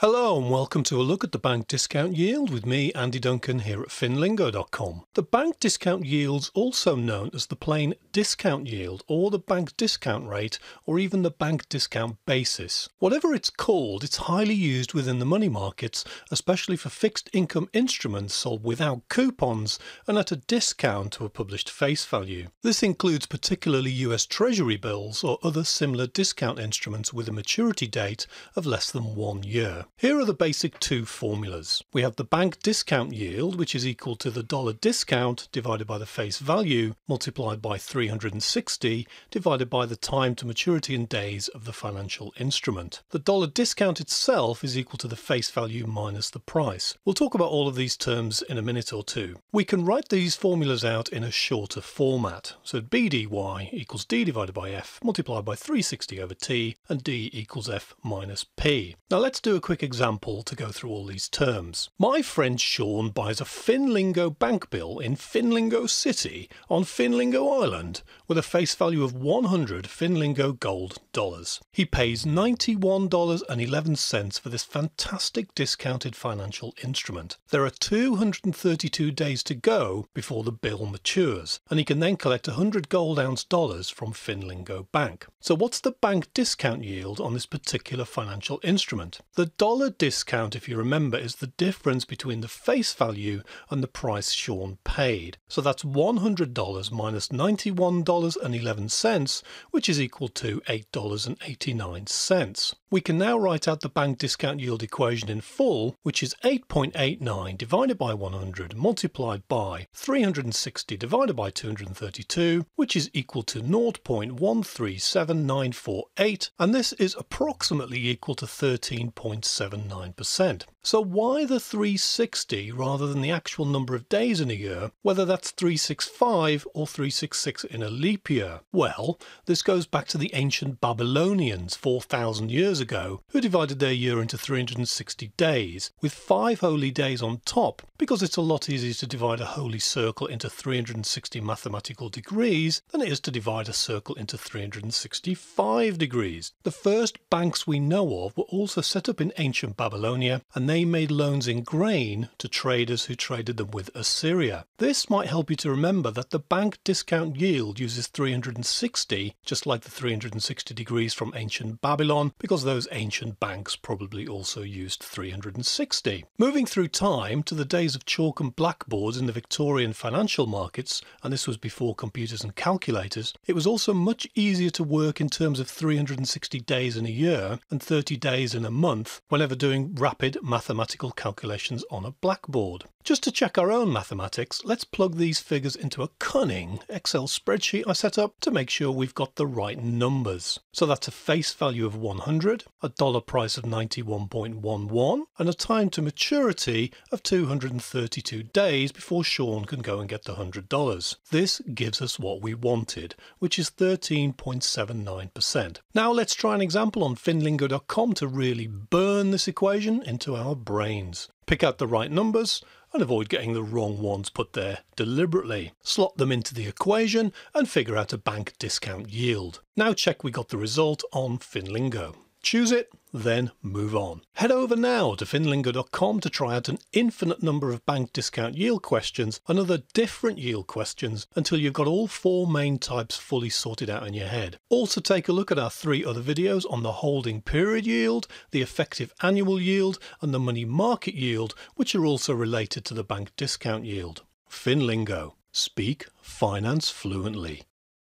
Hello and welcome to a look at the bank discount yield with me, Andy Duncan, here at finlingo.com. The bank discount yield, also known as the plain discount yield or the bank discount rate or even the bank discount basis. Whatever it's called, it's highly used within the money markets, especially for fixed income instruments sold without coupons and at a discount to a published face value. This includes particularly US Treasury bills or other similar discount instruments with a maturity date of less than one year. Here are the basic two formulas. We have the bank discount yield, which is equal to the dollar discount divided by the face value multiplied by 360 divided by the time to maturity in days of the financial instrument. The dollar discount itself is equal to the face value minus the price. We'll talk about all of these terms in a minute or two. We can write these formulas out in a shorter format. So BDY equals D divided by F multiplied by 360 over T and D equals F minus P. Now let's do a quick example to go through all these terms. My friend Sean buys a Finlingo bank bill in Finlingo City on Finlingo Island with a face value of 100 Finlingo gold dollars. He pays $91.11 for this fantastic discounted financial instrument. There are 232 days to go before the bill matures, and he can then collect 100 gold ounce dollars from Finlingo Bank. So what's the bank discount yield on this particular financial instrument? The dollar discount, if you remember, is the difference between the face value and the price Sean paid. So that's $100 minus $91.11, which is equal to $8.89. We can now write out the bank discount yield equation in full, which is 8.89 divided by 100 multiplied by 360 divided by 232, which is equal to 0.137948, and this is approximately equal to 13.7 0.79%. So why the 360 rather than the actual number of days in a year, whether that's 365 or 366 in a leap year? Well, this goes back to the ancient Babylonians 4,000 years ago, who divided their year into 360 days, with five holy days on top, because it's a lot easier to divide a holy circle into 360 mathematical degrees than it is to divide a circle into 365 degrees. The first banks we know of were also set up in ancient Babylonia, and they made loans in grain to traders who traded them with Assyria. This might help you to remember that the bank discount yield uses 360, just like the 360 degrees from ancient Babylon, because those ancient banks probably also used 360. Moving through time to the days of chalk and blackboards in the Victorian financial markets, and this was before computers and calculators, it was also much easier to work in terms of 360 days in a year and 30 days in a month whenever doing rapid mathematical calculations on a blackboard. Just to check our own mathematics, let's plug these figures into a cunning Excel spreadsheet I set up to make sure we've got the right numbers. So that's a face value of 100, a dollar price of 91.11, and a time to maturity of 232 days before Sean can go and get the $100. This gives us what we wanted, which is 13.79%. Now let's try an example on finlingo.com to really burn this equation into our brains. Pick out the right numbers and avoid getting the wrong ones put there deliberately. Slot them into the equation and figure out a bank discount yield. Now check we got the result on Finlingo. Choose it, then move on. Head over now to finlingo.com to try out an infinite number of bank discount yield questions and other different yield questions until you've got all four main types fully sorted out in your head. Also take a look at our three other videos on the holding period yield, the effective annual yield and the money market yield which are also related to the bank discount yield. Finlingo. Speak finance fluently.